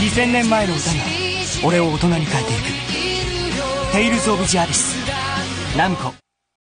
2000年前の歌が俺を大人に変えていく「テイルズ・オブ・ジ・アリス」ラムコ。